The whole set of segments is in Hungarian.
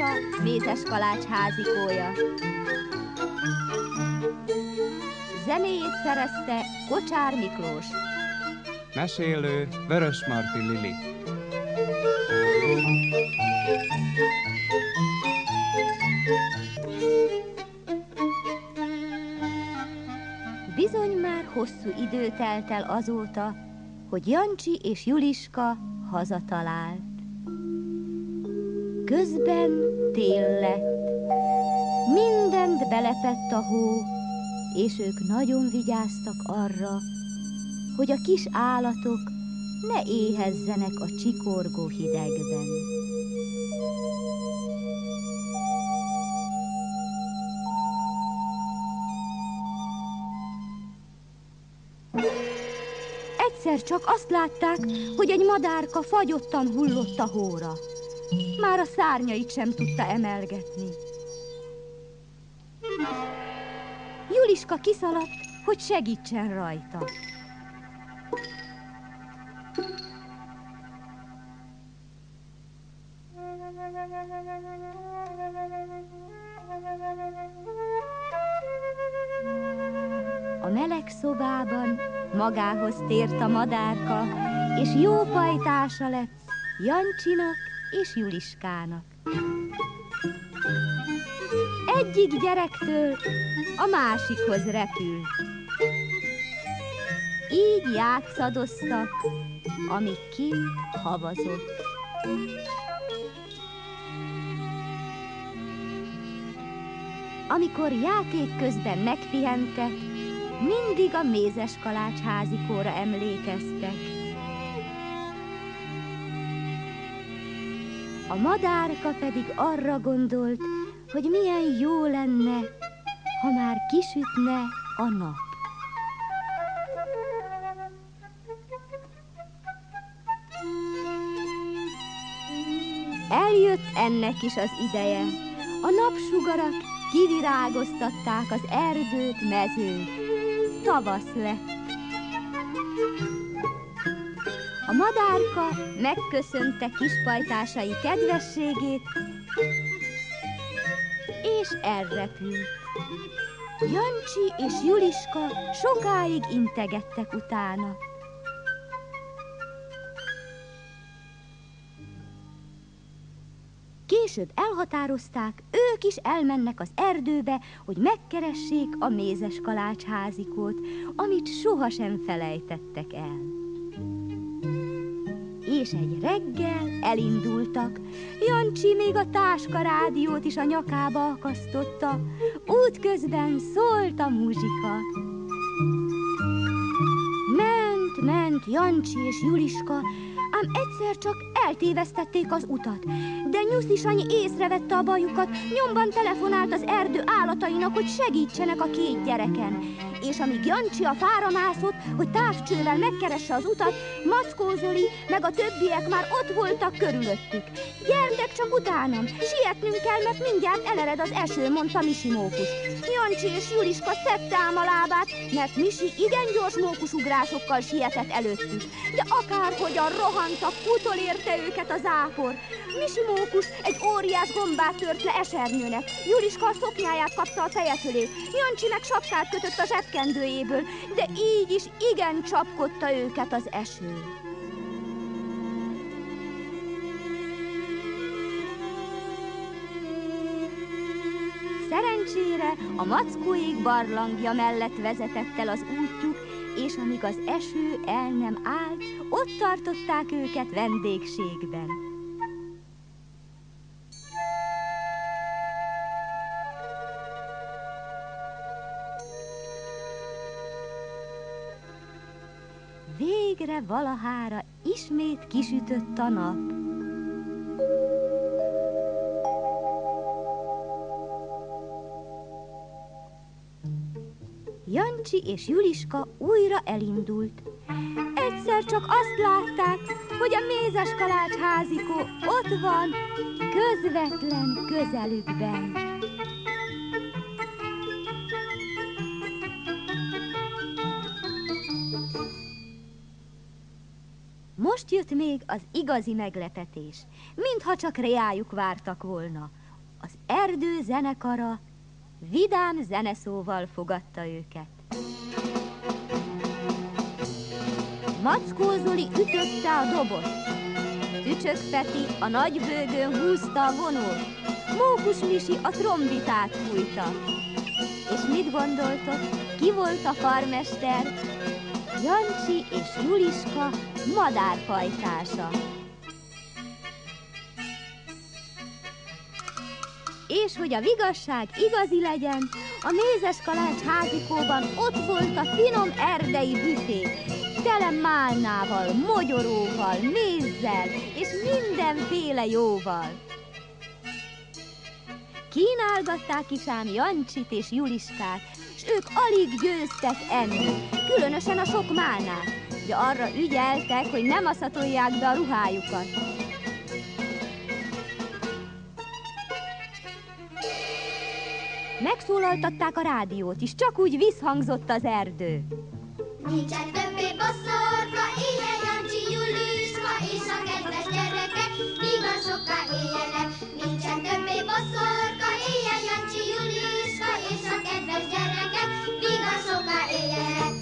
Juliska, mézes kalács házikója. Zenéjét szerezte Kocsár Miklós. Mesélő Vörös Marti Lili. Bizony már hosszú idő telt el azóta, hogy Jancsi és Juliska hazatalált. Közben tél lett, mindent belepett a hó, és ők nagyon vigyáztak arra, hogy a kis állatok ne éhezzenek a csikorgó hidegben. Egyszer csak azt látták, hogy egy madárka fagyottan hullott a hóra. Már a szárnyait sem tudta emelgetni. Juliska kiszaladt, hogy segítsen rajta. A meleg szobában magához tért a madárka, és jó pajtása lett Jancsinak és Juliskának. Egyik gyerektől a másikhoz repült. Így játszadoztak, amíg kint havazott. Amikor játék közben megpihentek, mindig a mézes kalács házikóra emlékeztek. A madárka pedig arra gondolt, hogy milyen jó lenne, ha már kisütne a nap. Eljött ennek is az ideje. A napsugarak kivirágoztatták az erdőt, mezőt. Tavasz lett. Madárka megköszönte kispajtásai kedvességét, és elrepült. Jancsi és Juliska sokáig integettek utána. Később elhatározták, ők is elmennek az erdőbe, hogy megkeressék a mézes kalács házikót, amit sohasem felejtettek el és egy reggel elindultak. Jancsi még a táska rádiót is a nyakába akasztotta, útközben szólt a muzsika. Ment, ment Jancsi és Juliska, ám egyszer csak eltévesztették az utat. De Nyuszi Sanyi észrevette a bajukat, nyomban telefonált az erdő állatainak, hogy segítsenek a két gyereken és amíg Jancsi a fára mászott, hogy távcsővel megkeresse az utat, Mackó Zoli meg a többiek már ott voltak körülöttük. Gyertek csak utánam, sietnünk kell, mert mindjárt elered az eső, mondta Misi mókus. Jancsi és Juliska szedte ám a lábát, mert Misi igen gyors mókusugrásokkal sietett előttük. De akárhogyan rohantak, utolérte őket az ápor. Misi mókus egy óriás gombát tört le esernyőnek. Juliska a szoknyáját kapta a feje fölé. Jancsi meg sapkát kötött a zseb zsebkendőjéből, de így is igen csapkodta őket az eső. Szerencsére a mackóék barlangja mellett vezetett el az útjuk, és amíg az eső el nem állt, ott tartották őket vendégségben. végre valahára ismét kisütött a nap. Jancsi és Juliska újra elindult. Egyszer csak azt látták, hogy a mézes kalács házikó ott van, közvetlen közelükben. Most jött még az igazi meglepetés, mintha csak reájuk vártak volna. erdő zenekara vidám zeneszóval fogadta őket. Mackó Zoli ütötte a dobot. Tücsök Peti a nagy bőgön húzta a vonót. Mókus Misi a trombitát fújta. És mit gondoltok, ki volt a karmester? Jancsi és Juliska madárfajtása. És hogy a vigasság igazi legyen, a mézes kalács házikóban ott volt a finom erdei büfé, tele málnával, mogyoróval, mézzel és mindenféle jóval. Kínálgatták is ám Jancsit és Juliskát, s ők alig győztek enni, különösen a sok málnát, de arra ügyeltek, hogy nem aszatolják be a ruhájukat. Megszólaltatták a rádiót is, csak úgy visszhangzott az erdő. Nincsen többé bosszorka, ilyen Jancsi Juliska és a kedves gyerekek, igen soká éljenek. Nincsen többé bosszorka, ilyen Jancsi Juliska és a kedves gyerekek, igen soká éljenek.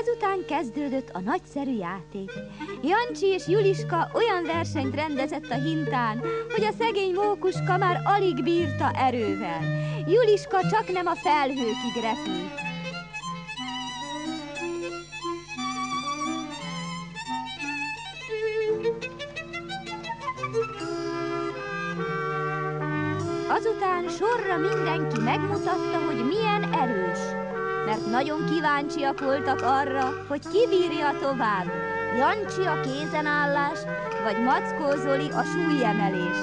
Ezután kezdődött a nagyszerű játék. Jancsi és Juliska olyan versenyt rendezett a hintán, hogy a szegény mókuska már alig bírta erővel. Juliska csak nem a felhőkig repült. Azután sorra mindenki megmutatta, hogy milyen erős mert nagyon kíváncsiak voltak arra, hogy ki bírja tovább, Jancsi a kézenállás, vagy Mackó Zoli a súlyemelés.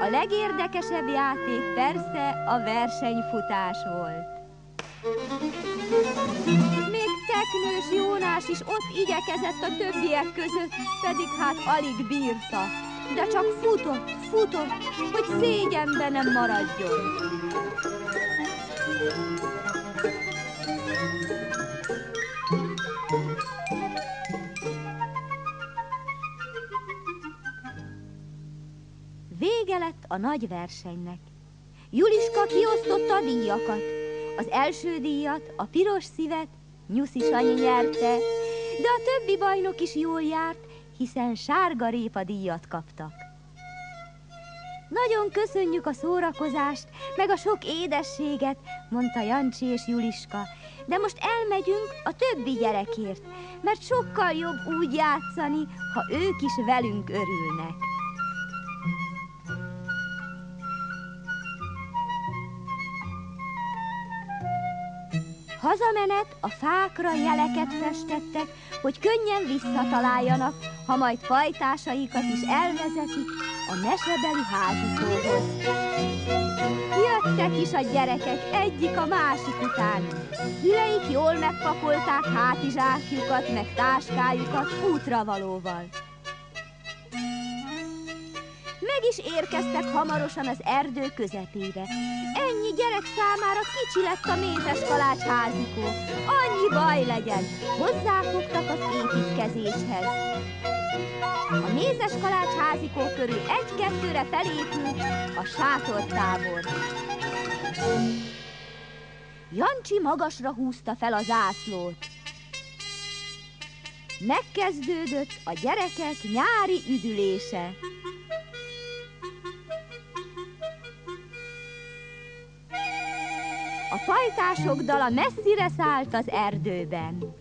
A legérdekesebb játék persze a versenyfutás volt. Még Teknős Jónás is ott igyekezett a többiek között, pedig hát alig bírta de csak futott, futott, hogy szégyenbe nem maradjon. Vége lett a nagy versenynek. Juliska kiosztotta a díjakat. Az első díjat, a piros szívet Nyuszi Sanyi nyerte, de a többi bajnok is jól járt, hiszen sárga répa díjat kaptak. Nagyon köszönjük a szórakozást, meg a sok édességet, mondta Jancsi és Juliska, de most elmegyünk a többi gyerekért, mert sokkal jobb úgy játszani, ha ők is velünk örülnek. Hazamenet a fákra jeleket festettek, hogy könnyen visszataláljanak, ha majd pajtásaikat is elvezetik a mesebeli házikóhoz. Jöttek is a gyerekek egyik a másik után. Szüleik jól megpakolták hátizsákjukat, meg táskájukat útravalóval. Is érkeztek hamarosan az erdő közepére. Ennyi gyerek számára kicsi lett a mézes kalács házikó. Annyi baj legyen, hozzáfogtak az építkezéshez. A mézes kalács házikó körül egy-kettőre felépült a sátortábor. Jancsi magasra húzta fel a zászlót. Megkezdődött a gyerekek nyári üdülése. A pajtások dala messzire szállt az erdőben.